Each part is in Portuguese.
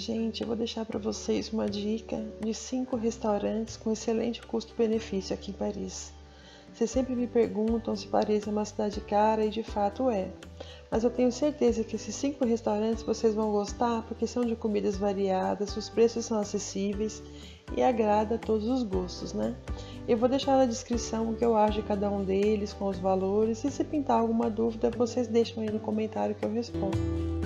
Gente, eu vou deixar para vocês uma dica de cinco restaurantes com excelente custo-benefício aqui em Paris. Vocês sempre me perguntam se Paris é uma cidade cara e de fato é. Mas eu tenho certeza que esses cinco restaurantes vocês vão gostar porque são de comidas variadas, os preços são acessíveis e agrada a todos os gostos, né? Eu vou deixar na descrição o que eu acho de cada um deles, com os valores, e se pintar alguma dúvida, vocês deixam aí no comentário que eu respondo.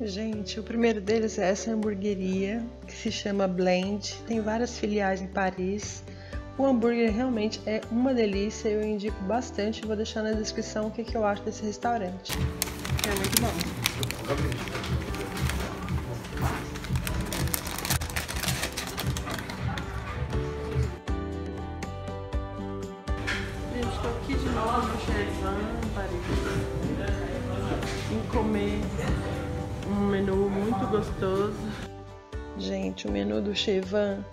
Gente, o primeiro deles é essa hamburgueria que se chama Blend. Tem várias filiais em Paris. O hambúrguer realmente é uma delícia. Eu indico bastante. Vou deixar na descrição o que, que eu acho desse restaurante. É muito bom. Paris. Vim comer um menu muito gostoso. Gente, o menu do Chevan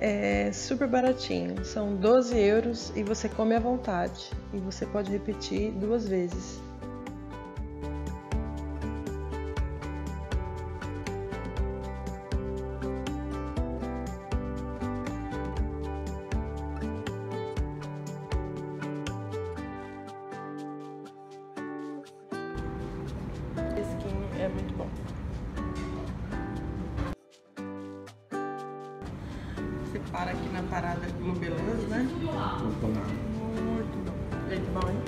é super baratinho. São 12 euros e você come à vontade. E você pode repetir duas vezes. É muito bom. Você para aqui na parada Globelãs, né? Muito bom. Gente, bom, hein?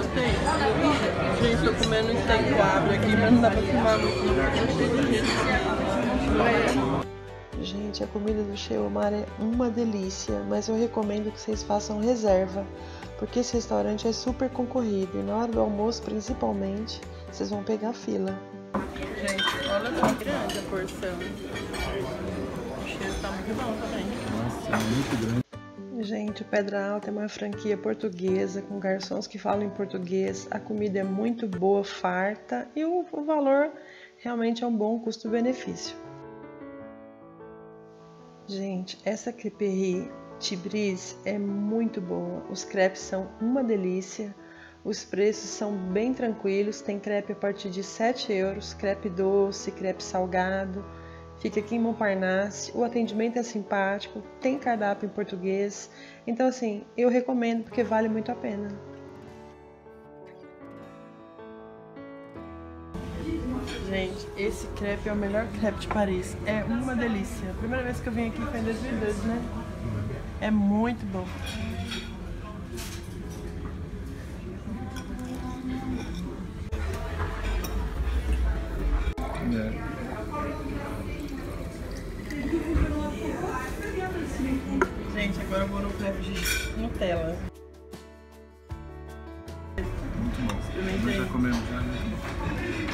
Gostei. Gente, tô comendo um coabra aqui, mas não dá pra filmar muito, não, porque eu cheio de gente. A comida do Cheomar é uma delícia, mas eu recomendo que vocês façam reserva, porque esse restaurante é super concorrido e na hora do almoço, principalmente, vocês vão pegar fila. Gente, olha que grande a porção. O cheiro tá muito bom também. Nossa, é muito grande. Gente, o Pedra Alta é uma franquia portuguesa com garçons que falam em português. A comida é muito boa, farta e o, o valor realmente é um bom custo-benefício. Gente, essa creperie Tibris é muito boa. Os crepes são uma delícia. Os preços são bem tranquilos. Tem crepe a partir de 7 euros, crepe doce, crepe salgado. Fica aqui em Montparnasse, o atendimento é simpático, tem cardápio em português, então assim, eu recomendo porque vale muito a pena. Gente, esse crepe é o melhor crepe de Paris, é uma delícia. Primeira vez que eu vim aqui foi em 2012, né? É muito bom. Agora vou no crepe de Nutella. Muito bom. Nós já comemos já, né?